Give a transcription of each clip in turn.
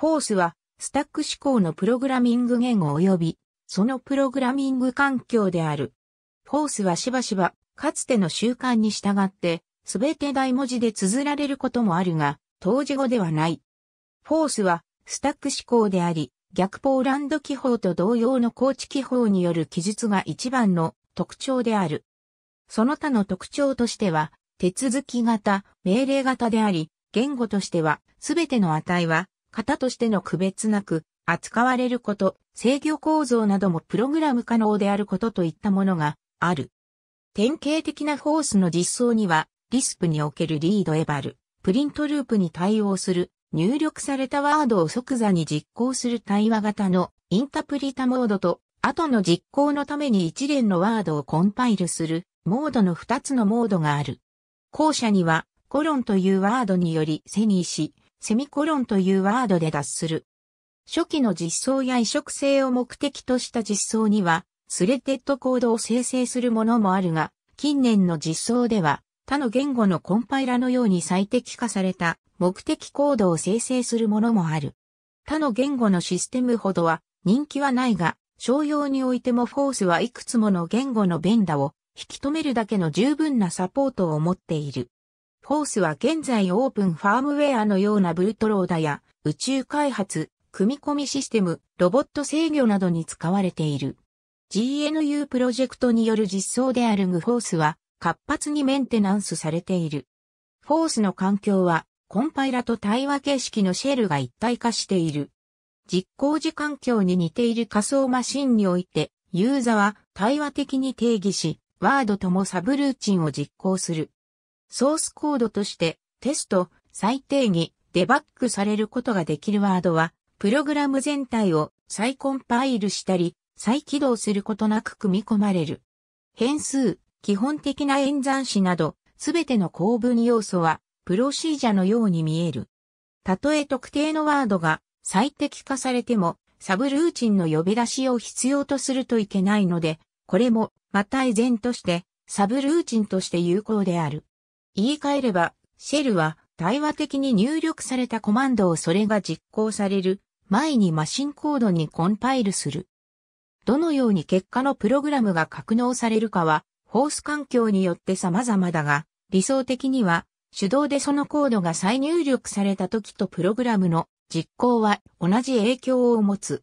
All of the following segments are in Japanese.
フォースは、スタック指向のプログラミング言語及び、そのプログラミング環境である。フォースはしばしば、かつての習慣に従って、すべて大文字で綴られることもあるが、当時語ではない。フォースは、スタック指向であり、逆ポーランド記法と同様の構築記法による記述が一番の特徴である。その他の特徴としては、手続き型、命令型であり、言語としては、すべての値は、型としての区別なく、扱われること、制御構造などもプログラム可能であることといったものがある。典型的なフォースの実装には、リスプにおけるリードエバル、プリントループに対応する、入力されたワードを即座に実行する対話型のインタプリタモードと、後の実行のために一連のワードをコンパイルするモードの二つのモードがある。後者には、コロンというワードにより背にし、セミコロンというワードで脱する。初期の実装や移植性を目的とした実装には、スレッテッドコードを生成するものもあるが、近年の実装では、他の言語のコンパイラのように最適化された目的コードを生成するものもある。他の言語のシステムほどは人気はないが、商用においてもフォースはいくつもの言語のベンダを引き止めるだけの十分なサポートを持っている。フォースは現在オープンファームウェアのようなブートローダや宇宙開発、組み込みシステム、ロボット制御などに使われている。GNU プロジェクトによる実装であるグフォースは活発にメンテナンスされている。フォースの環境はコンパイラと対話形式のシェルが一体化している。実行時環境に似ている仮想マシンにおいて、ユーザは対話的に定義し、ワードともサブルーチンを実行する。ソースコードとしてテスト、再定義、デバッグされることができるワードは、プログラム全体を再コンパイルしたり、再起動することなく組み込まれる。変数、基本的な演算子など、すべての構文要素は、プロシージャのように見える。たとえ特定のワードが最適化されても、サブルーチンの呼び出しを必要とするといけないので、これも、また依然として、サブルーチンとして有効である。言い換えれば、シェルは、対話的に入力されたコマンドをそれが実行される前にマシンコードにコンパイルする。どのように結果のプログラムが格納されるかは、フォース環境によって様々だが、理想的には、手動でそのコードが再入力された時とプログラムの実行は同じ影響を持つ。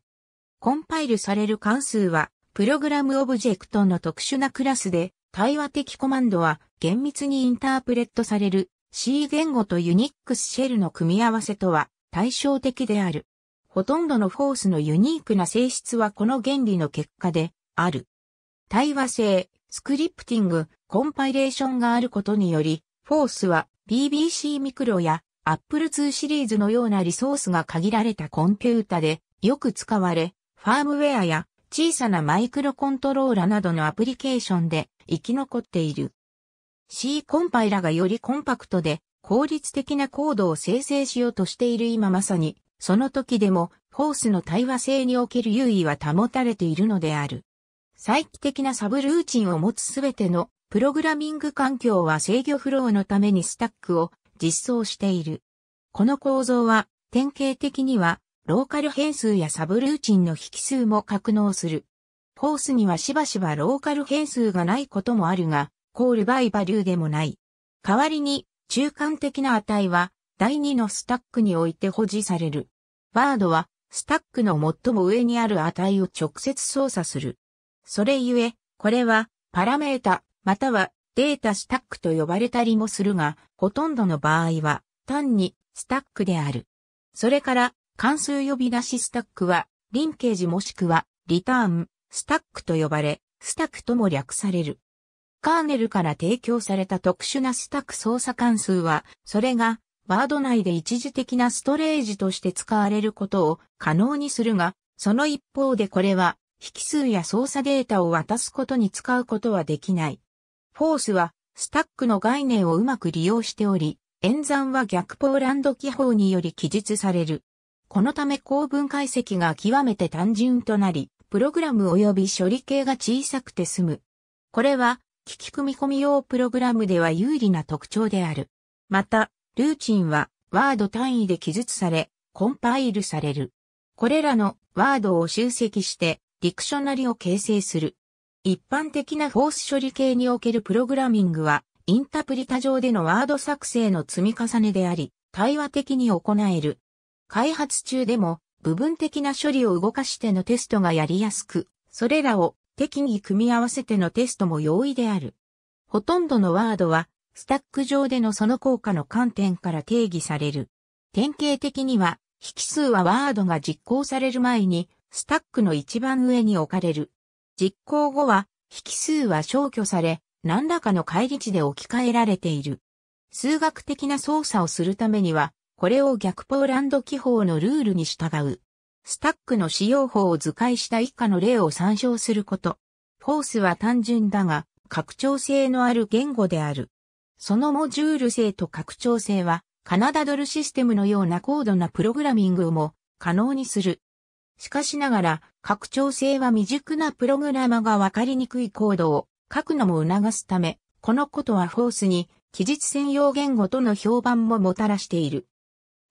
コンパイルされる関数は、プログラムオブジェクトの特殊なクラスで、対話的コマンドは厳密にインタープレットされる C 言語と Unix シェルの組み合わせとは対照的である。ほとんどのフォースのユニークな性質はこの原理の結果である。対話性、スクリプティング、コンパイレーションがあることにより、 Forth は BBC Micro や Apple II シリーズのようなリソースが限られたコンピュータでよく使われ、ファームウェアや小さなマイクロコントローラなどのアプリケーションで生き残っている。C コンパイラがよりコンパクトで効率的なコードを生成しようとしている今まさにその時でも、フォースの対話性における優位は保たれているのである。再帰的なサブルーチンを持つすべてのプログラミング環境は制御フローのためにスタックを実装している。この構造は典型的にはローカル変数やサブルーチンの引数も格納する。フォースにはしばしばローカル変数がないこともあるが、コールバイバリューでもない。代わりに中間的な値は第2のスタックにおいて保持される。ワードは、スタックの最も上にある値を直接操作する。それゆえ、これは、パラメータ、または、データスタックと呼ばれたりもするが、ほとんどの場合は、単に、スタックである。それから、関数呼び出しスタックは、リンケージもしくは、リターン、スタックと呼ばれ、スタックとも略される。カーネルから提供された特殊なスタック操作関数は、それがワード内で一時的なストレージとして使われることを可能にするが、その一方でこれは、引数や操作データを渡すことに使うことはできない。フォースは、スタックの概念をうまく利用しており、演算は逆ポーランド記法により記述される。このため構文解析が極めて単純となり、プログラム及び処理系が小さくて済む。これは、機器組み込み用プログラムでは有利な特徴である。また、ルーチンはワード単位で記述され、コンパイルされる。これらのワードを集積してディクショナリを形成する。一般的なフォース処理系におけるプログラミングはインタプリタ上でのワード作成の積み重ねであり、対話的に行える。開発中でも部分的な処理を動かしてのテストがやりやすく、それらを適宜組み合わせてのテストも容易である。ほとんどのワードはスタック上でのその効果の観点から定義される。典型的には、引数はワードが実行される前に、スタックの一番上に置かれる。実行後は、引数は消去され、何らかの返り値で置き換えられている。数学的な操作をするためには、これを逆ポーランド記法のルールに従う。スタックの使用法を図解した以下の例を参照すること。フォースは単純だが、拡張性のある言語である。そのモジュール性と拡張性は、カナダドルシステムのような高度なプログラミングも可能にする。しかしながら、拡張性は未熟なプログラマがわかりにくいコードを書くのも促すため、このことはフォースに記述専用言語との評判ももたらしている。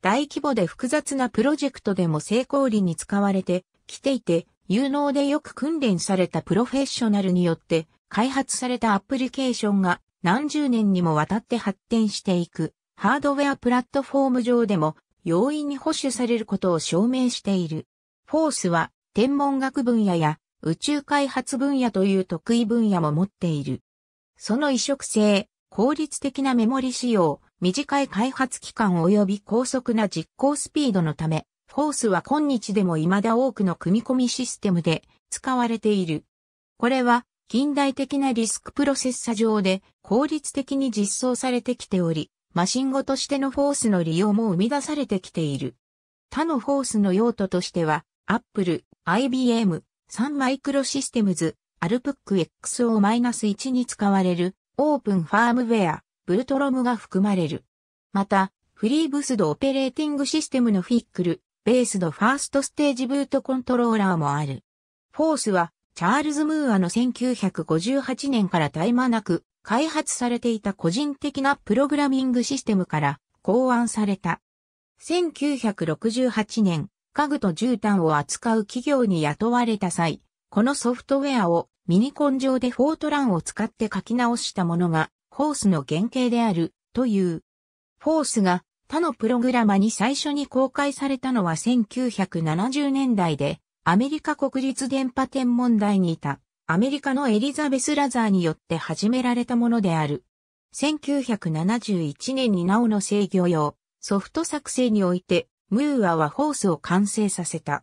大規模で複雑なプロジェクトでも成功裏に使われてきていて、有能でよく訓練されたプロフェッショナルによって開発されたアプリケーションが何十年にもわたって発展していくハードウェアプラットフォーム上でも容易に保守されることを証明している。フォースは天文学分野や宇宙開発分野という得意分野も持っている。その移植性、効率的なメモリ使用、短い開発期間及び高速な実行スピードのため、フォースは今日でも未だ多くの組み込みシステムで使われている。これは近代的なリスクプロセッサ上で効率的に実装されてきており、マシン語としてのフォースの利用も生み出されてきている。他のフォースの用途としては、Apple、IBM、サンマイクロシステムズ、アルプック XO-1 に使われるオープンファームウェア、ブルトロムが含まれる。また、フリーブスドオペレーティングシステムのフィックル、ベースドファーストステージブートコントローラーもある。フォースはチャールズ・ムーアの1958年から絶え間なく開発されていた個人的なプログラミングシステムから考案された。1968年、家具と絨毯を扱う企業に雇われた際、このソフトウェアをミニコン上でフォートランを使って書き直したものがフォースの原型であるという。フォースが他のプログラマに最初に公開されたのは1970年代でアメリカ国立電波天文台にいたアメリカのエリザベス・ラザーによって始められたものである。1971年になおの制御用、ソフト作成において、ムーアはフォースを完成させた。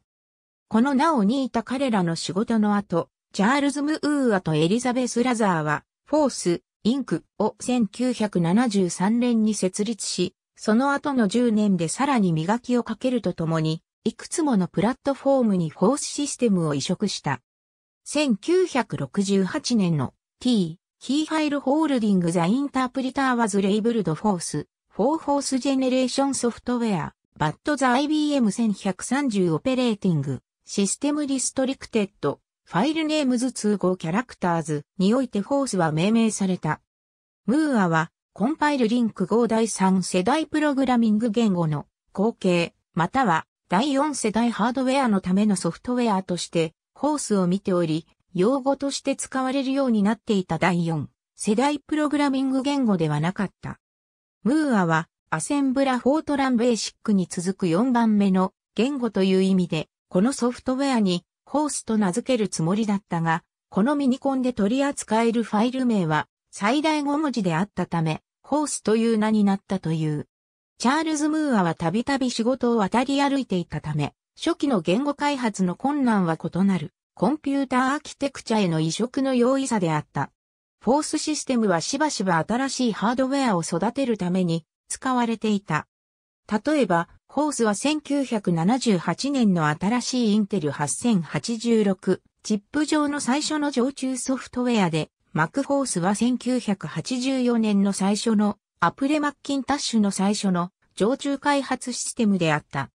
このなおにいた彼らの仕事の後、チャールズ・ムーアとエリザベス・ラザーは、 Forth, Inc. を1973年に設立し、その後の10年でさらに磨きをかけるとともに、いくつものプラットフォームにフォースシステムを移植した。1968年の T、he file holding the interpreter was labeled Forth、for fourth generation software、but the IBM1130 operating、system restricted、ファイルネームズ通合キャラクターズにおいてフォースは命名された。ムーアは、コンパイルリンク5第3世代プログラミング言語の後継、または第4世代ハードウェアのためのソフトウェアとして、ホースを見ており、用語として使われるようになっていた第4世代プログラミング言語ではなかった。ムーアは、アセンブラフォートランベーシックに続く4番目の言語という意味で、このソフトウェアにホースと名付けるつもりだったが、このミニコンで取り扱えるファイル名は最大5文字であったため、ホースという名になったという。チャールズ・ムーアはたびたび仕事を渡り歩いていたため、初期の言語開発の困難は異なる、コンピューターアーキテクチャへの移植の容易さであった。フォースシステムはしばしば新しいハードウェアを育てるために使われていた。例えば、 Forth は1978年の新しいインテル8086チップ上の最初の常駐ソフトウェアで、 MacForth は1984年の最初の Apple Macintosh の最初の常駐開発システムであった。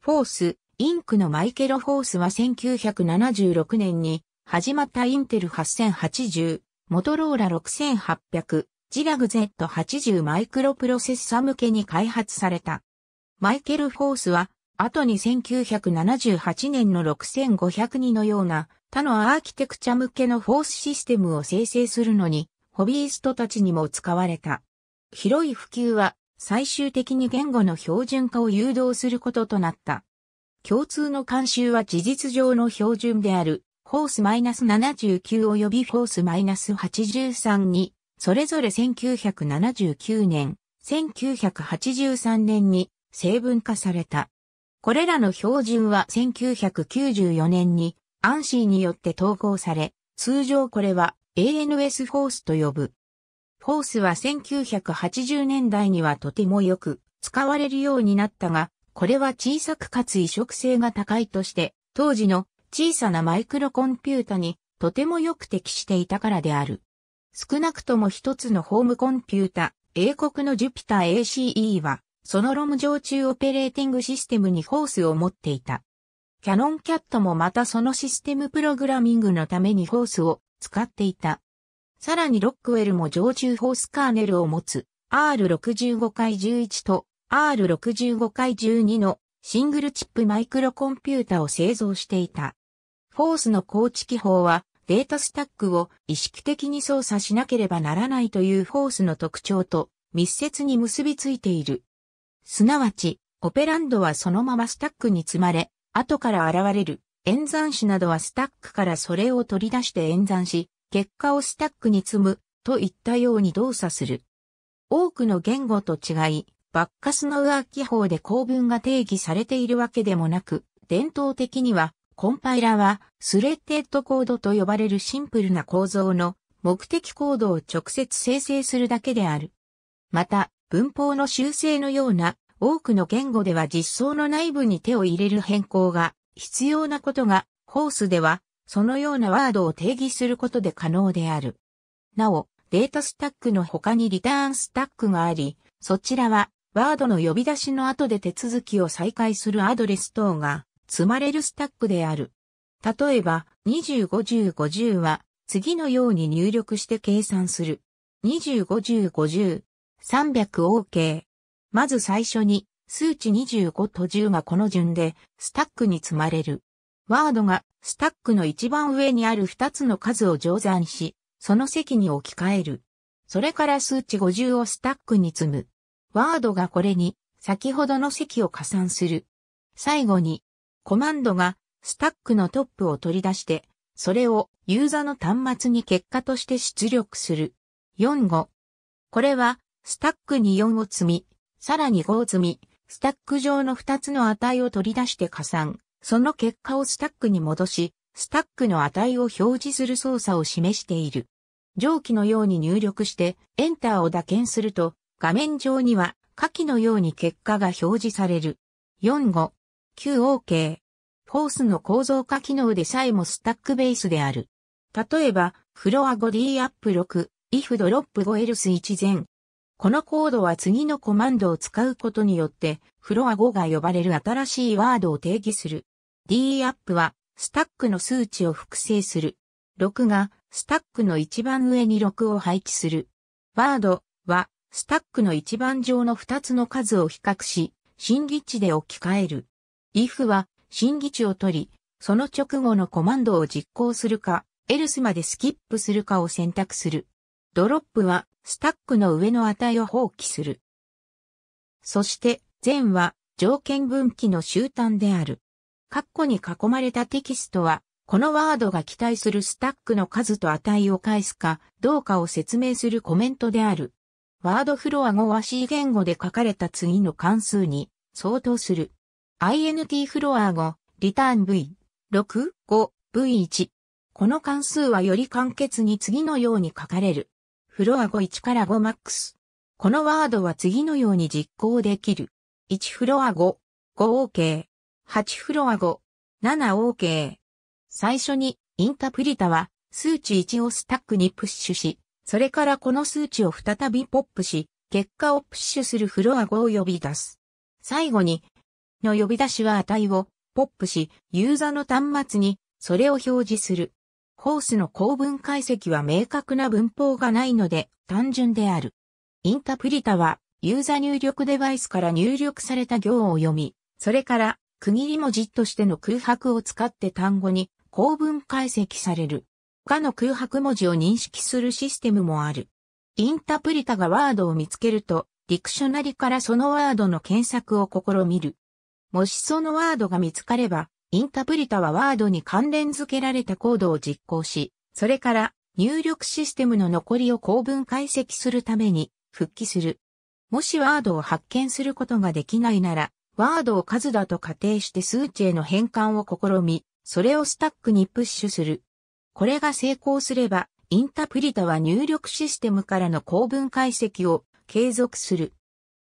Forth, Inc. の microForth は1976年に始まったインテル8080、モトローラ6800、 Zilog Z80 マイクロプロセッサ向けに開発された。マイケル・フォースは後に1978年の6502のような他のアーキテクチャ向けのフォースシステムを生成するのに、ホビーストたちにも使われた。広い普及は最終的に言語の標準化を誘導することとなった。共通の慣習は事実上の標準である、フォース -79 及びフォース -83 に、それぞれ1979年、1983年に成文化された。これらの標準は1994年にアンシーによって統合され、通常これは ANS フォースと呼ぶ。フォースは1980年代にはとてもよく使われるようになったが、これは小さくかつ移植性が高いとして、当時の小さなマイクロコンピュータにとてもよく適していたからである。少なくとも一つのホームコンピュータ、英国のジュピター ACE はそのロム常駐オペレーティングシステムにフォースを持っていた。キャノンキャットもまたそのシステムプログラミングのためにフォースを使っていた。さらにロックウェルも常駐フォースカーネルを持つ R65 回11と R65 回12のシングルチップマイクロコンピュータを製造していた。フォースの構築法はデータスタックを意識的に操作しなければならないというフォースの特徴と密接に結びついている。すなわち、オペランドはそのままスタックに積まれ、後から現れる演算子などはスタックからそれを取り出して演算し、結果をスタックに積むといったように動作する。多くの言語と違い、バッカスの上記法で構文が定義されているわけでもなく、伝統的には、コンパイラはスレッテッドコードと呼ばれるシンプルな構造の目的コードを直接生成するだけである。また、文法の修正のような多くの言語では実装の内部に手を入れる変更が必要なことが、ホースではそのようなワードを定義することで可能である。なお、データスタックの他にリターンスタックがあり、そちらはワードの呼び出しの後で手続きを再開するアドレス等が積まれるスタックである。例えば、205050は次のように入力して計算する。205050 300OK。まず最初に数値25と10がこの順でスタックに積まれる。ワードがスタックの一番上にある2つの数を乗算し、その席に置き換える。それから数値50をスタックに積む。ワードがこれに先ほどの席を加算する。最後にコマンドがスタックのトップを取り出して、それをユーザの端末に結果として出力する。4 5これはスタックに4を積み、さらに5を積み、スタック上の2つの値を取り出して加算、その結果をスタックに戻し、スタックの値を表示する操作を示している。上記のように入力して、エンターを打鍵すると、画面上には下記のように結果が表示される。4 5 9OK。フォースの構造化機能でさえもスタックベースである。例えば、フロア 5D アップ6、if ドロップ 5else1 前、このコードは次のコマンドを使うことによって、フロア5が呼ばれる新しいワードを定義する。DApp は、スタックの数値を複製する。6が、スタックの一番上に6を配置する。ワードは、スタックの一番上の2つの数を比較し、新義値で置き換える。if は、新義値を取り、その直後のコマンドを実行するか、else までスキップするかを選択する。ドロップは、スタックの上の値を放棄する。そして、前は条件分岐の集端である。括弧に囲まれたテキストは、このワードが期待するスタックの数と値を返すかどうかを説明するコメントである。ワードフロア語は C 言語で書かれた次の関数に相当する。int フロア語、リターン v、6、5、v1。この関数はより簡潔に次のように書かれる。フロア51から5マックス。このワードは次のように実行できる。1フロア5、5OK。8フロア5、7OK。最初にインタプリタは数値1をスタックにプッシュし、それからこの数値を再びポップし、結果をプッシュするフロア5を呼び出す。最後に、の呼び出しは値をポップし、ユーザーの端末にそれを表示する。ホースの構文解析は明確な文法がないので単純である。インタプリタはユーザ入力デバイスから入力された行を読み、それから区切り文字としての空白を使って単語に構文解析される。他の空白文字を認識するシステムもある。インタプリタがワードを見つけると、ディクショナリからそのワードの検索を試みる。もしそのワードが見つかれば、インタプリタはワードに関連付けられたコードを実行し、それから入力システムの残りを構文解析するために復帰する。もしワードを発見することができないなら、ワードを数だと仮定して数値への変換を試み、それをスタックにプッシュする。これが成功すれば、インタプリタは入力システムからの構文解析を継続する。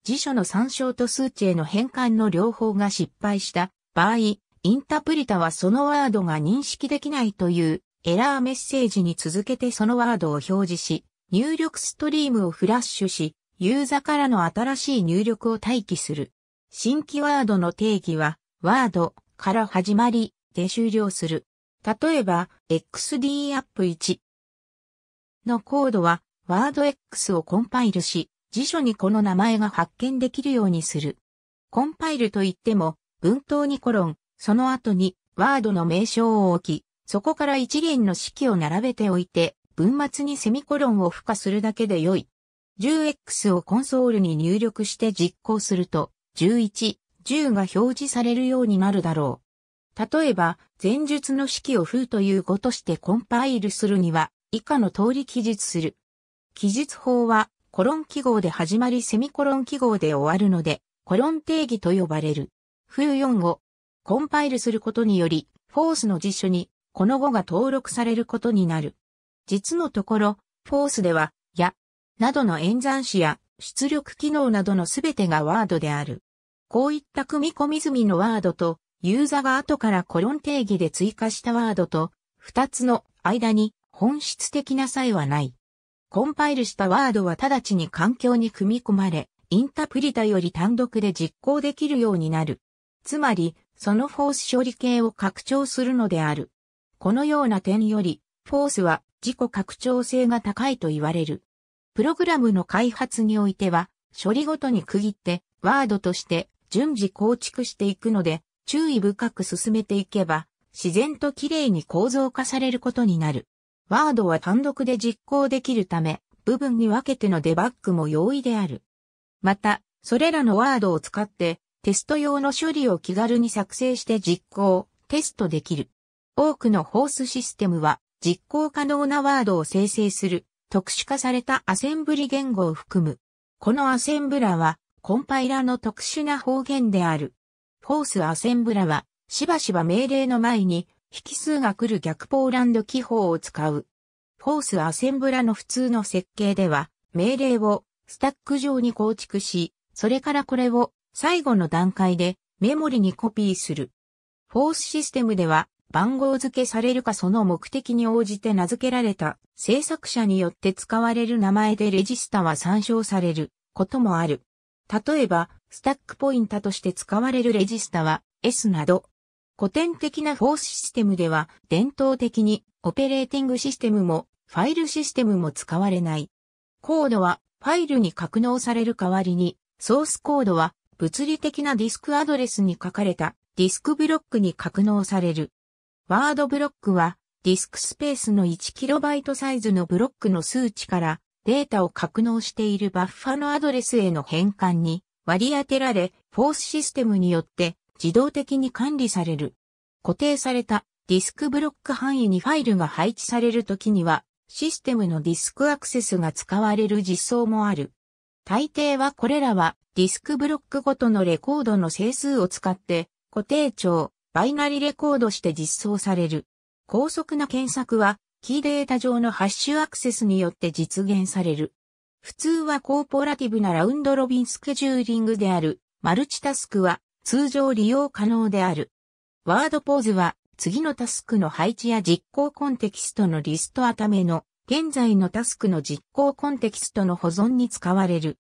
辞書の参照と数値への変換の両方が失敗した場合、インタプリタはそのワードが認識できないというエラーメッセージに続けてそのワードを表示し、入力ストリームをフラッシュし、ユーザからの新しい入力を待機する。新規ワードの定義は、ワードから始まりで終了する。例えば、XDApp1 のコードは、ワード X をコンパイルし、辞書にこの名前が発見できるようにする。コンパイルといっても、文頭にコロン、その後にワードの名称を置き、そこから一連の式を並べておいて、文末にセミコロンを付加するだけで良い。10x をコンソールに入力して実行すると、11、10が表示されるようになるだろう。例えば、前述の式を風という語としてコンパイルするには、以下の通り記述する。記述法は、コロン記号で始まりセミコロン記号で終わるので、コロン定義と呼ばれる。風4語。コンパイルすることにより、フォースの辞書に、この語が登録されることになる。実のところ、フォースでは、や、などの演算子や出力機能などのすべてがワードである。こういった組み込み済みのワードと、ユーザーが後からコロン定義で追加したワードと、二つの間に本質的な差異はない。コンパイルしたワードは直ちに環境に組み込まれ、インタプリタより単独で実行できるようになる。つまり、そのフォース処理系を拡張するのである。このような点より、フォースは自己拡張性が高いと言われる。プログラムの開発においては、処理ごとに区切って、ワードとして順次構築していくので、注意深く進めていけば、自然と綺麗に構造化されることになる。ワードは単独で実行できるため、部分に分けてのデバッグも容易である。また、それらのワードを使ってテスト用の処理を気軽に作成して実行、テストできる。多くのホースシステムは実行可能なワードを生成する特殊化されたアセンブリ言語を含む。このアセンブラはコンパイラの特殊な方言である。フォースアセンブラはしばしば命令の前に引数が来る逆ポーランド記法を使う。フォースアセンブラの普通の設計では、命令をスタック上に構築し、それからこれを最後の段階でメモリにコピーする。フォースシステムでは番号付けされるかその目的に応じて名付けられた制作者によって使われる名前でレジスタは参照されることもある。例えば、スタックポインタとして使われるレジスタは S など、古典的なフォースシステムでは伝統的にオペレーティングシステムもファイルシステムも使われない。コードはファイルに格納される代わりにソースコードは物理的なディスクアドレスに書かれたディスクブロックに格納される。ワードブロックはディスクスペースの 1KB サイズのブロックの数値からデータを格納しているバッファのアドレスへの変換に割り当てられ、フォースシステムによって自動的に管理される。固定されたディスクブロック範囲にファイルが配置されるときには、システムのディスクアクセスが使われる実装もある。大抵はこれらはディスクブロックごとのレコードの整数を使って固定長、バイナリレコードして実装される。高速な検索はキーデータ上のハッシュアクセスによって実現される。普通はコーポラティブなラウンドロビンスケジューリングであるマルチタスクは通常利用可能である。ワードポーズは次のタスクの配置や実行コンテキストのリストための現在のタスクの実行コンテキストの保存に使われる。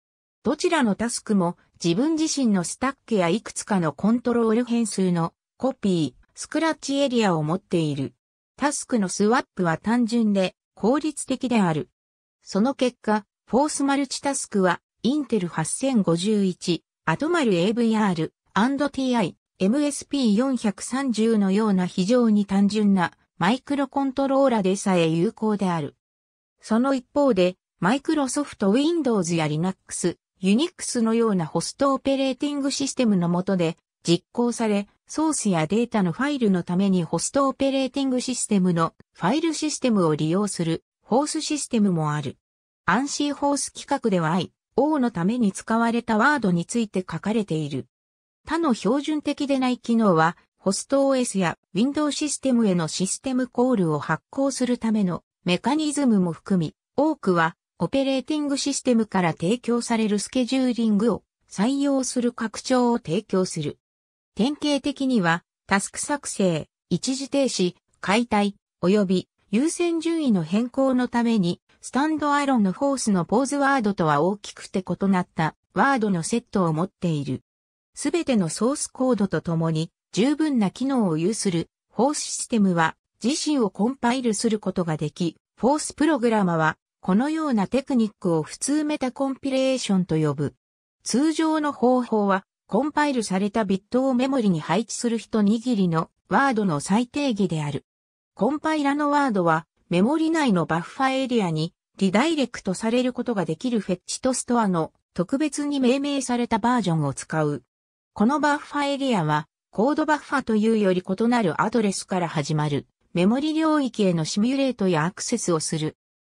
どちらのタスクも自分自身のスタックやいくつかのコントロール変数のコピー、スクラッチエリアを持っている。タスクのスワップは単純で効率的である。その結果、フォースマルチタスクはインテル8051、アトマル AVR、&TI、MSP430 のような非常に単純なマイクロコントローラでさえ有効である。その一方で、マイクロソフト Windows や Linux、Unix のようなホストオペレーティングシステムの下で実行され、ソースやデータのファイルのためにホストオペレーティングシステムのファイルシステムを利用するホースシステムもある。アンシーホース規格では I、O のために使われたワードについて書かれている。他の標準的でない機能は、ホスト OS や Windows システムへのシステムコールを発行するためのメカニズムも含み、多くはオペレーティングシステムから提供されるスケジューリングを採用する拡張を提供する。典型的には、タスク作成、一時停止、解体、及び優先順位の変更のためにスタンドアロンのフォースのポーズワードとは大きくて異なったワードのセットを持っている。すべてのソースコードとともに十分な機能を有するフォースシステムは自身をコンパイルすることができ、フォースプログラマはこのようなテクニックを普通メタコンピレーションと呼ぶ。通常の方法はコンパイルされたビットをメモリに配置する一握りのワードの最定義である。コンパイラのワードはメモリ内のバッファエリアにリダイレクトされることができるフェッチとストアの特別に命名されたバージョンを使う。このバッファエリアはコードバッファというより異なるアドレスから始まるメモリ領域へのシミュレートやアクセスをする。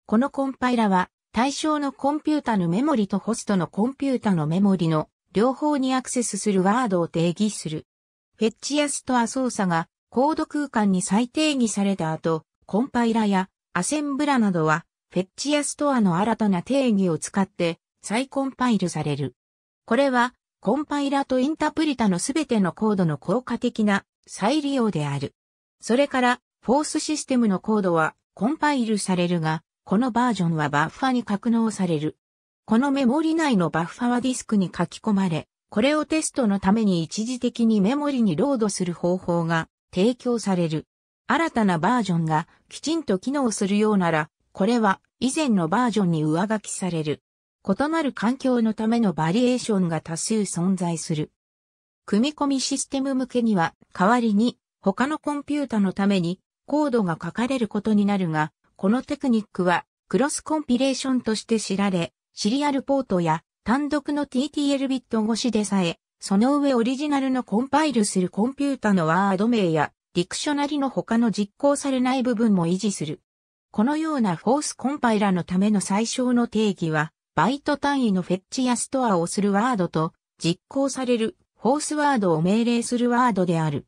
このコンパイラは対象のコンピュータのメモリとホストのコンピュータのメモリの両方にアクセスするワードを定義する。フェッチやストア操作がコード空間に再定義された後、コンパイラやアセンブラなどはフェッチやストアの新たな定義を使って再コンパイルされる。これはコンパイラとインタプリタのすべてのコードの効果的な再利用である。それからフォースシステムのコードはコンパイルされるが、このバージョンはバッファに格納される。このメモリ内のバッファはディスクに書き込まれ、これをテストのために一時的にメモリにロードする方法が提供される。新たなバージョンがきちんと機能するようなら、これは以前のバージョンに上書きされる。異なる環境のためのバリエーションが多数存在する。組み込みシステム向けには代わりに他のコンピュータのためにコードが書かれることになるが、このテクニックはクロスコンピレーションとして知られ、シリアルポートや単独の TTL ビット越しでさえ、その上オリジナルのコンパイルするコンピュータのワード名やディクショナリの他の実行されない部分も維持する。このようなフォースコンパイラのための最小の定義は、バイト単位のフェッチやストアをするワードと、実行されるフォースワードを命令するワードである。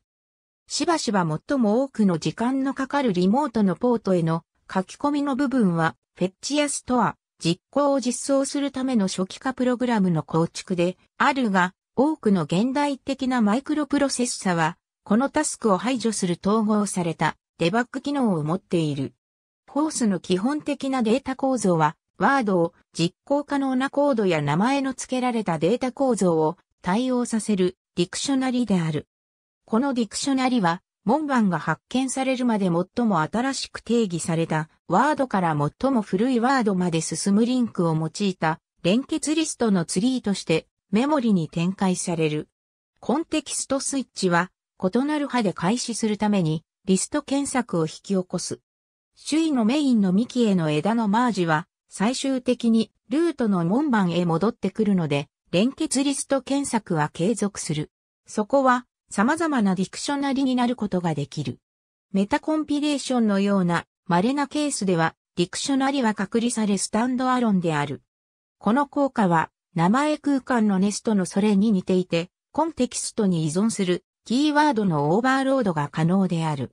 しばしば最も多くの時間のかかるリモートのポートへの書き込みの部分は、フェッチやストア、実行を実装するための初期化プログラムの構築であるが、多くの現代的なマイクロプロセッサは、このタスクを排除する統合されたデバッグ機能を持っている。フォースの基本的なデータ構造は、ワードを実行可能なコードや名前の付けられたデータ構造を対応させるディクショナリである。このディクショナリは、門番が発見されるまで最も新しく定義されたワードから最も古いワードまで進むリンクを用いた連結リストのツリーとしてメモリに展開される。コンテキストスイッチは異なる派で開始するためにリスト検索を引き起こす。周囲のメインの幹への枝のマージは最終的にルートの門番へ戻ってくるので連結リスト検索は継続する。そこは様々なディクショナリになることができる。メタコンピレーションのような稀なケースではディクショナリは隔離されスタンドアロンである。この効果は名前空間のネストのそれに似ていて、コンテキストに依存するキーワードのオーバーロードが可能である。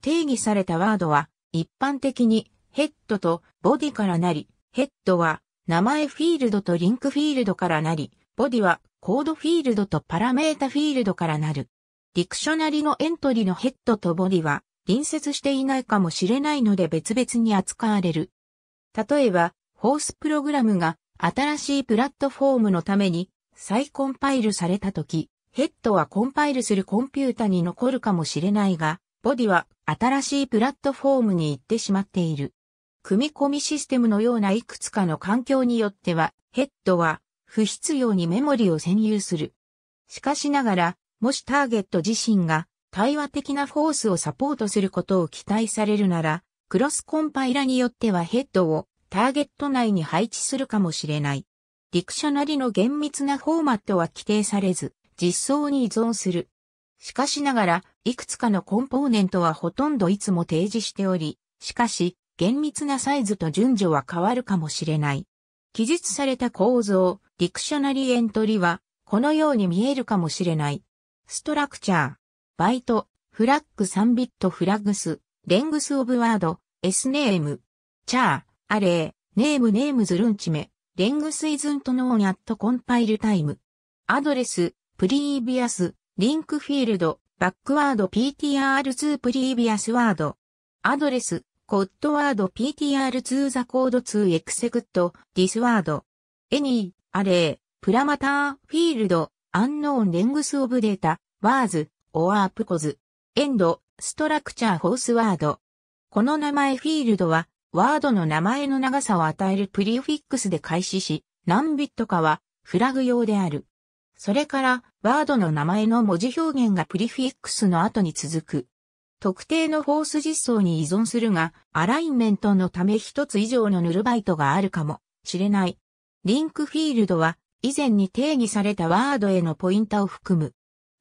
定義されたワードは一般的にヘッドとボディからなり、ヘッドは名前フィールドとリンクフィールドからなり、ボディはコードフィールドとパラメータフィールドからなる。ディクショナリのエントリーのヘッドとボディは隣接していないかもしれないので別々に扱われる。例えば、フォースプログラムが新しいプラットフォームのために再コンパイルされたとき、ヘッドはコンパイルするコンピュータに残るかもしれないが、ボディは新しいプラットフォームに行ってしまっている。組み込みシステムのようないくつかの環境によっては、ヘッドは不必要にメモリを占有する。しかしながら、もしターゲット自身が対話的なフォースをサポートすることを期待されるなら、クロスコンパイラによってはヘッドをターゲット内に配置するかもしれない。ディクショナリの厳密なフォーマットは規定されず、実装に依存する。しかしながら、いくつかのコンポーネントはほとんどいつも提示しており、しかし、厳密なサイズと順序は変わるかもしれない。記述された構造、ディクショナリエントリは、このように見えるかもしれない。ストラクチャー、byte、flag 3 bit flags、length of word's name、char、array、name name's runtime、length isn't known at compile time。address、previous、link field、backward PTR to previous word。address、codeword PTR to the code to execute、this word。any、array、parameter、field、unknown length of data、words、or opcodes。エンド、ストラクチャーフォースワード。この名前フィールドは、ワードの名前の長さを与えるプリフィックスで開始し、何ビットかはフラグ用である。それから、ワードの名前の文字表現がプリフィックスの後に続く。特定のフォース実装に依存するが、アラインメントのため一つ以上のヌルバイトがあるかもしれない。リンクフィールドは、以前に定義されたワードへのポインタを含む。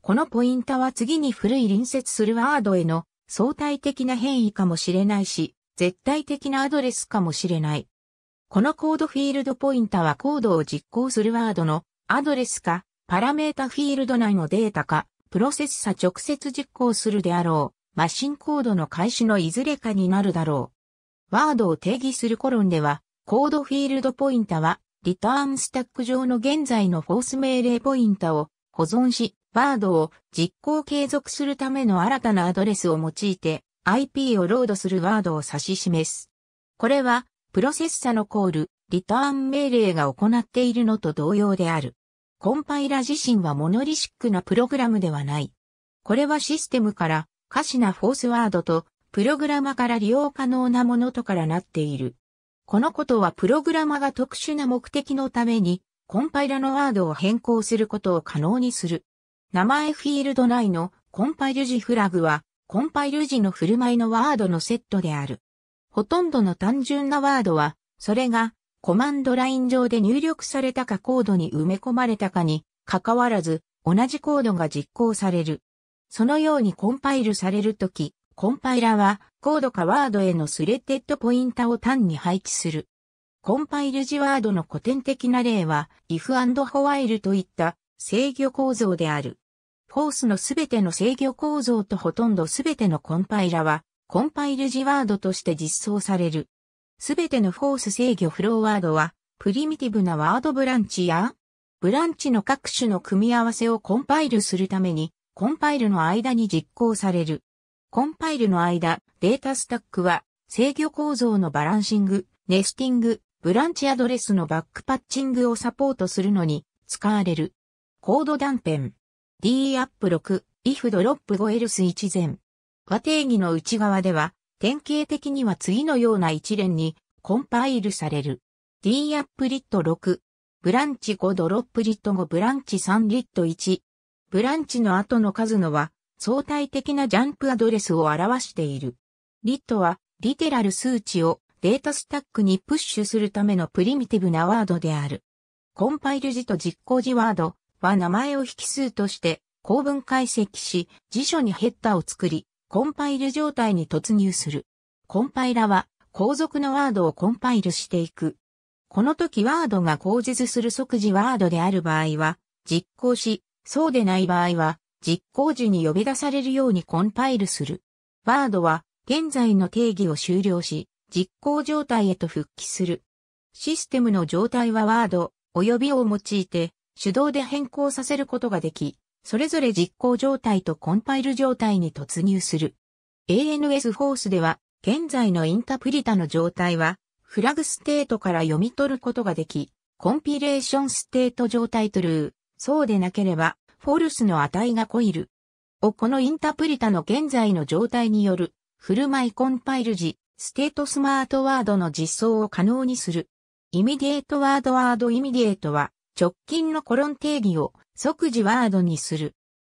このポインタは次に古い隣接するワードへの相対的な変位かもしれないし、絶対的なアドレスかもしれない。このコードフィールドポインタはコードを実行するワードのアドレスか、パラメータフィールド内のデータか、プロセッサ直接実行するであろう、マシンコードの開始のいずれかになるだろう。ワードを定義するコロンでは、コードフィールドポインタは、リターンスタック上の現在のフォース命令ポインタを保存し、ワードを実行継続するための新たなアドレスを用いて、IP をロードするワードを指し示す。これは、プロセッサのコール、リターン命令が行っているのと同様である。コンパイラ自身はモノリシックなプログラムではない。これはシステムから可視なフォースワードとプログラマから利用可能なものとからなっている。このことはプログラマが特殊な目的のためにコンパイラのワードを変更することを可能にする。名前フィールド内のコンパイル時フラグはコンパイル時の振る舞いのワードのセットである。ほとんどの単純なワードは、それがコマンドライン上で入力されたかコードに埋め込まれたかに関わらず、同じコードが実行される。そのようにコンパイルされるとき、コンパイラはコードかワードへのスレッデッドポインタを単に配置する。コンパイル時ワードの古典的な例は、if and while といった制御構造である。フォースのすべての制御構造とほとんどすべてのコンパイラは、コンパイル時ワードとして実装される。すべてのフォース制御フローワードは、プリミティブなワードブランチや、ブランチの各種の組み合わせをコンパイルするために、コンパイルの間に実行される。コンパイルの間、データスタックは、制御構造のバランシング、ネスティング、ブランチアドレスのバックパッチングをサポートするのに使われる。コード断片。 DUP 6、if DROP 5 else 一 then。和定義の内側では、典型的には次のような一連にコンパイルされる。DAppLit6、ブランチ5ドロップリット5ブランチ3リット1。ブランチの後の数のは相対的なジャンプアドレスを表している。リットはリテラル数値をデータスタックにプッシュするためのプリミティブなワードである。コンパイル時と実行時ワード、は名前を引数として構文解析し、辞書にヘッダーを作り、コンパイル状態に突入する。コンパイラは後続のワードをコンパイルしていく。この時ワードが口実する即時ワードである場合は、実行し、そうでない場合は、実行時に呼び出されるようにコンパイルする。ワードは、現在の定義を終了し、実行状態へと復帰する。システムの状態はワード、及びを用いて、手動で変更させることができ、それぞれ実行状態とコンパイル状態に突入する。ANS フォースでは、現在のインタプリタの状態は、フラグ STATE から読み取ることができ、コンピレーションステート状態 true、そうでなければ、 false の値がコイル。をこのインタプリタの現在の状態による、振る舞いコンパイル時、 state smart ワードの実装を可能にする。 immediate ワード、ワード immediate は、直近のコロン定義を即時ワードにする。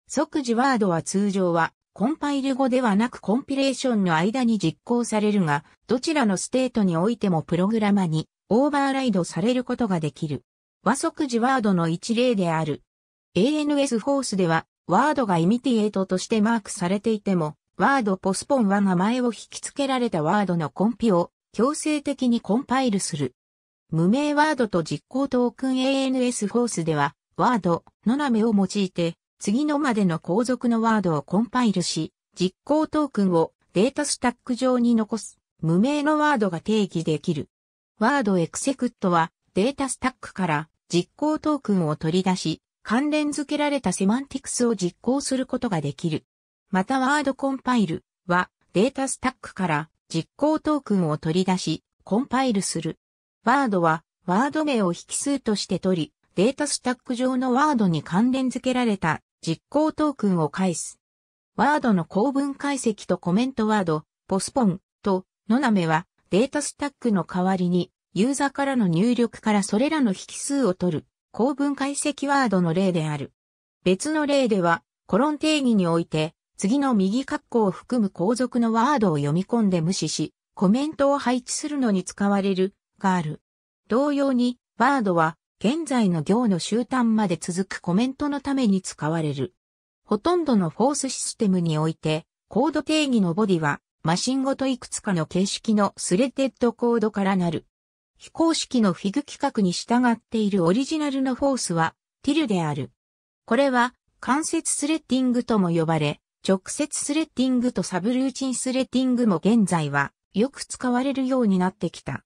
即時ワードは通常はコンパイル後ではなくコンピレーションの間に実行されるが、どちらのステートにおいてもプログラマにオーバーライドされることができる。和即時ワードの一例である。ANS フォースでは、ワードが immediate としてマークされていても、ワード postpone は名前を引き付けられたワードのコンピを強制的にコンパイルする。無名ワードと実行トークン ANS フォースでは、ワード noname を用いて、次のまでの後続のワードをコンパイルし、実行トークンをデータスタック上に残す無名のワードが定義できる。ワード execute はデータスタックから実行トークンを取り出し、関連付けられたセマンティクスを実行することができる。またワード compile はデータスタックから実行トークンを取り出し、コンパイルする。ワードはワード名を引数として取り、データスタック上のワードに関連付けられた実行トークンを返す。ワードの構文解析とコメントワード、ポスポンとノナメはデータスタックの代わりにユーザーからの入力からそれらの引数を取る構文解析ワードの例である。別の例では、コロン定義において、次の右括弧を含む後続のワードを読み込んで無視し、コメントを配置するのに使われる、がある。同様に、ワードは、現在の行の終端まで続くコメントのために使われる。ほとんどのフォースシステムにおいて、コード定義のボディは、マシン語といくつかの形式のスレッデッドコードからなる。非公式の FIG 規格に従っているオリジナルのフォースは、 TIL である。これは、間接スレッティングとも呼ばれ、直接スレッティングとサブルーチンスレッティングも現在は、よく使われるようになってきた。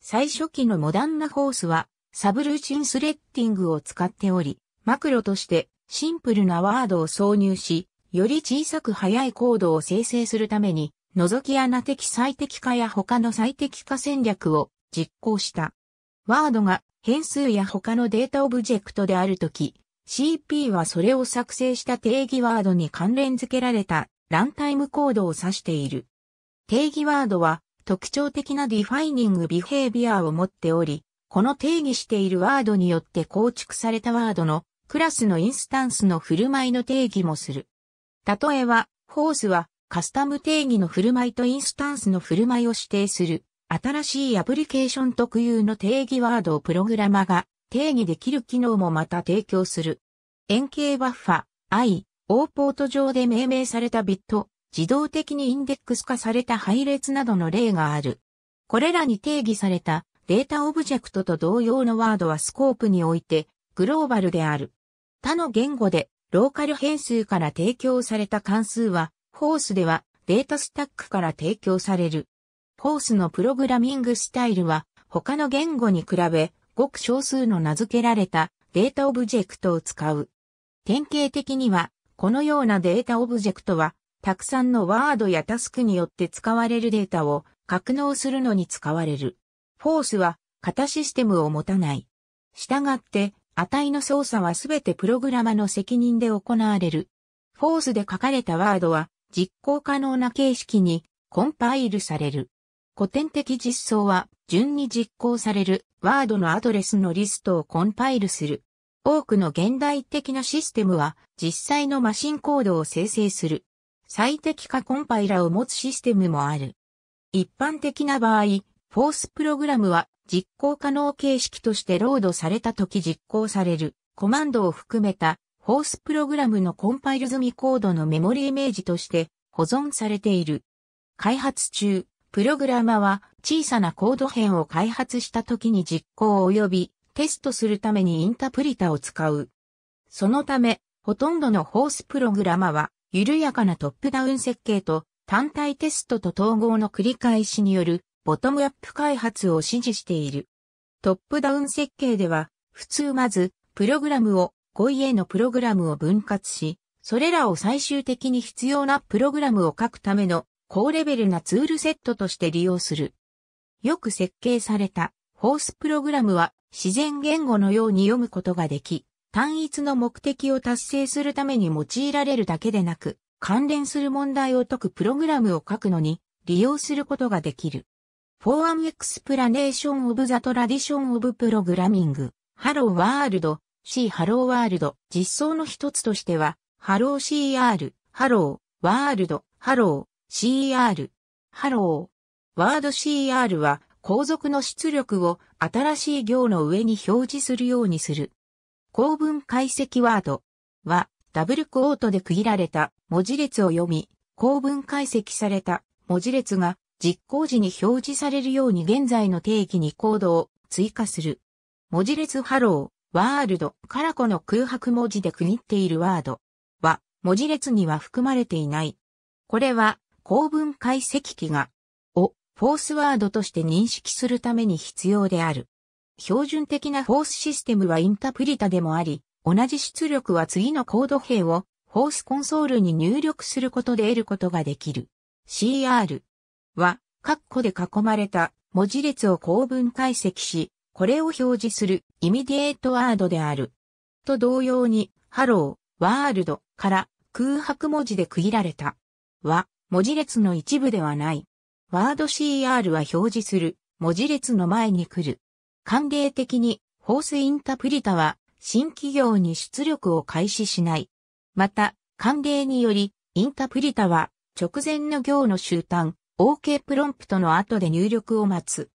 最初期のモダンなフォースは、サブルーチンスレッティングを使っており、マクロとしてシンプルなワードを挿入し、より小さく速いコードを生成するために、覗き穴的最適化や他の最適化戦略を実行した。ワードが変数や他のデータオブジェクトであるとき、CP はそれを作成した定義ワードに関連付けられたランタイムコードを指している。定義ワードは特徴的な defining behavior を持っており、この定義しているワードによって構築されたワードのクラスのインスタンスの振る舞いの定義もする。例えば、フォースはカスタム定義の振る舞いとインスタンスの振る舞いを指定する。新しいアプリケーション特有の定義ワードをプログラマが定義できる機能もまた提供する。円形バッファ、I、O ポート上で命名されたビット、自動的にインデックス化された配列などの例がある。これらに定義されたデータオブジェクトと同様のワードはスコープにおいてグローバルである。他の言語でローカル変数から提供された関数は、フォースではデータスタックから提供される。フォースのプログラミングスタイルは他の言語に比べごく少数の名付けられたデータオブジェクトを使う。典型的にはこのようなデータオブジェクトはたくさんのワードやタスクによって使われるデータを格納するのに使われる。フォースは型システムを持たない。したがって値の操作はすべてプログラマの責任で行われる。フォースで書かれたワードは実行可能な形式にコンパイルされる。古典的実装は順に実行されるワードのアドレスのリストをコンパイルする。多くの現代的なシステムは実際のマシンコードを生成する。最適化コンパイラを持つシステムもある。一般的な場合、フォースプログラムは実行可能形式としてロードされた時実行されるコマンドを含めたフォースプログラムのコンパイル済みコードのメモリイメージとして保存されている。開発中、プログラマは小さなコード編を開発した時に実行及びテストするためにインタプリタを使う。そのため、ほとんどのホースプログラマは緩やかなトップダウン設計と単体テストと統合の繰り返しによるボトムアップ開発を支持している。トップダウン設計では、普通まず、プログラムを5位へのプログラムを分割し、それらを最終的に必要なプログラムを書くための高レベルなツールセットとして利用する。よく設計されたフォースプログラムは自然言語のように読むことができ、単一の目的を達成するために用いられるだけでなく、関連する問題を解くプログラムを書くのに利用することができる。For an explanation of the tradition of programming, Hello World, C Hello World 実装の一つとしては、 hello CR、hello、world、hello、CR、hello。ワード CR は後続の出力を新しい行の上に表示するようにする。構文解析ワードはダブルクオートで区切られた文字列を読み、構文解析された文字列が実行時に表示されるように現在の定義にコードを追加する。文字列 hello、world からこの空白文字で区切っているワードは文字列には含まれていない。これは構文解析機がをフォースワードとして認識するために必要である。標準的なフォースシステムはインタプリタでもあり、同じ出力は次のコード兵をフォースコンソールに入力することで得ることができる。CR は、カッコで囲まれた文字列を構文解析し、これを表示するイミディエートワードである。と同様に、 hello、world から空白文字で区切られた。は、文字列の一部ではない。ワード CR は表示する文字列の前に来る。慣例的に、フォースインタプリタは新規行に出力を開始しない。また、慣例により、インタプリタは直前の行の終端、OK プロンプトの後で入力を待つ。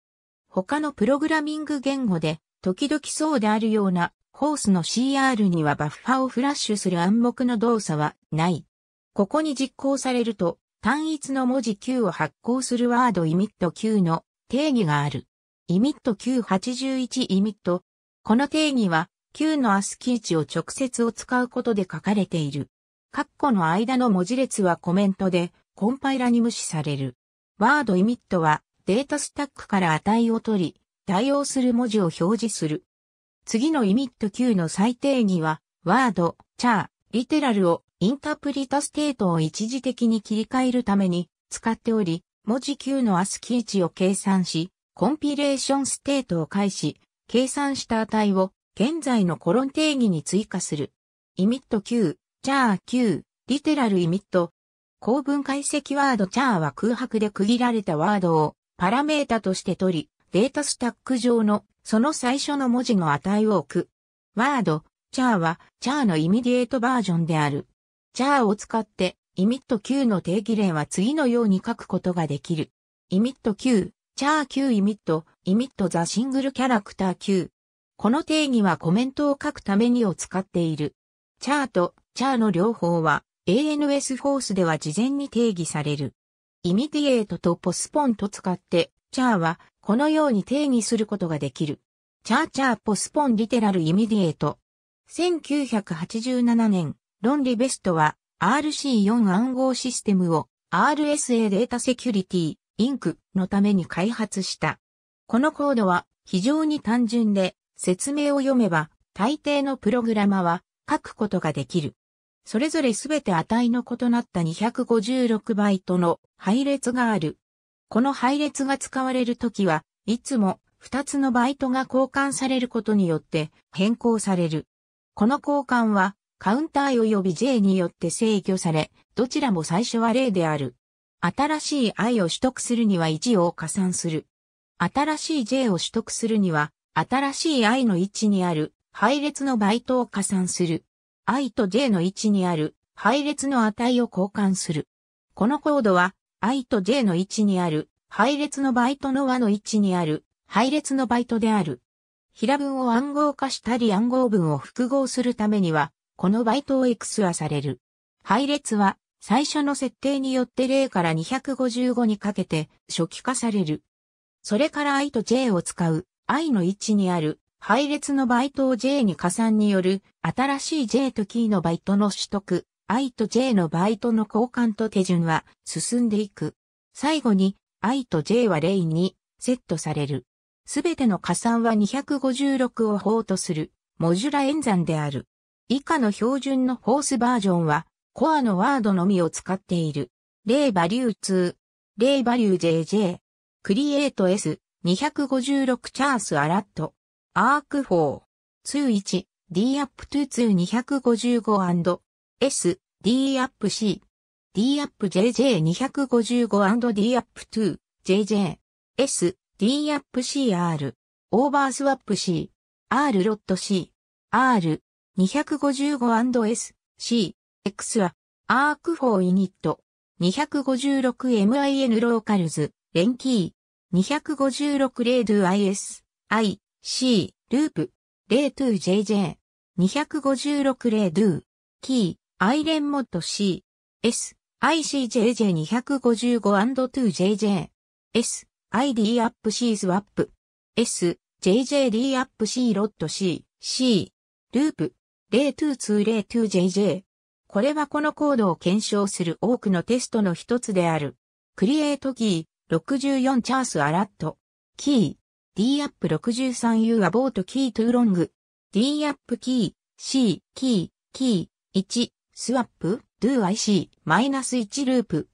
他のプログラミング言語で、時々そうであるような、ホースの CR にはバッファをフラッシュする暗黙の動作はない。ここに実行されると、単一の文字 Q を発行するワードイミット Q の定義がある。イミット Q81 イミット。この定義は Q の ASCII 値を直接を使うことで書かれている。括弧の間の文字列はコメントでコンパイラに無視される。ワード EMIT はデータスタックから値を取り、対応する文字を表示する。次のイミット Q の最定義は、ワード、 CHAR、LITERAL をインタプリタステートを一時的に切り替えるために使っており、文字 Q の ASCII 値を計算し、コンピレーションステートを介し、計算した値を現在のコロン定義に追加する。 EMIT Q、CHAR Q、LITERAL EMIT。構文解析ワードチャーは空白で区切られたワードをパラメータとして取り、データスタック上のその最初の文字の値を置く。ワード、チャーはチャーのイミディエートバージョンである。チャーを使って、イミット Q の定義例は次のように書くことができる。イミット Q、チャー Q イミット、イミットザシングルキャラクター Q。この定義はコメントを書くためにを使っている。チャーとチャーの両方は ANS フォースでは事前に定義される。 IMMEDIATE と POSTPONE と使って CHAR はこのように定義することができる。 CHAR CHAR POSTPONE LITERAL IMMEDIATE。1987年ロンリベストは RC4 暗号システムを RSA データセキュリティ、インクのために開発した。このコードは非常に単純で説明を読めば大抵のプログラマは書くことができる。それぞれすべて値の異なった256バイトの配列がある。この配列が使われるときはいつも2つのバイトが交換されることによって変更される。この交換はカウンター及び J によって制御され、どちらも最初は0である。新しい i を取得するには1を加算する。新しい j を取得するには、新しい i の位置にある配列のバイトを加算する。i と j の位置にある配列の値を交換する。このコードは i と j の位置にある配列のバイトの和の位置にある配列のバイトである。平文を暗号化したり暗号文を複合するためには、このバイトを X はされる。配列は最初の設定によって0から255にかけて初期化される。それから i と j を使う i の位置にある配列のバイトを j に加算による新しい j とキーのバイトの取得、i と j のバイトの交換と手順は進んでいく。最後に i と j は0にセットされる。すべての加算は256を法とするモジュラ演算である。以下の標準のフォースバージョンは、コアのワードのみを使っている。例バリュー2、例バリュー JJ、クリエイト S、256チャースアラット、アーク4、21、D アップ2 255 S、D アップ C、D アップ JJ255 D アップ2、JJ、S、D アップ CR、オーバースワップ C、R ロット C、R、255&S、C、X は、アーク4イニット、256MIN ローカルズ、連キー、256レード IS、I、C、ループ、02JJ、256レードゥ、キー、アイレンモッド C、S、ICJJ255&2JJ、S、ID アップ C スワップ、S、JJD アップ C ロット C、C、ループ、0202JJ。これはこのコードを検証する多くのテストの一つである。クリエイトキー、64チャースアラット。キー、D アップ 63U アボートキートゥーロング。D アップキー、C、キー、キー、1、スワップ、do IC、マイナス1ループ。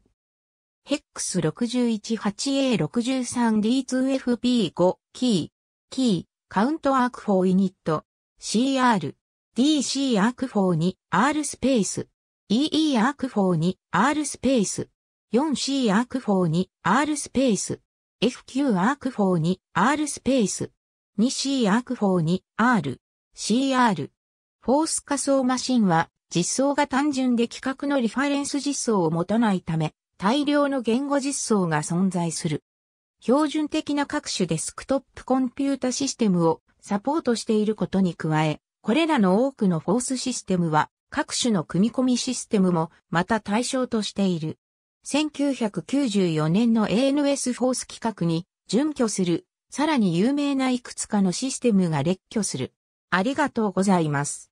hex618A63D2FP5、キー、キー、カウントアーク4イニット、CR、DC アーク4に R スペース、EE アーク4に R スペース、4C アーク4に R スペース、FQ アーク4に R スペース、2C アーク4に R、CR。フォース仮想マシンは実装が単純で規格のリファレンス実装を持たないため、大量の言語実装が存在する。標準的な各種デスクトップコンピュータシステムをサポートしていることに加え、これらの多くのフォースシステムは各種の組み込みシステムもまた対象としている。1994年の ANS フォース規格に準拠する、さらに有名ないくつかのシステムが列挙する。ありがとうございます。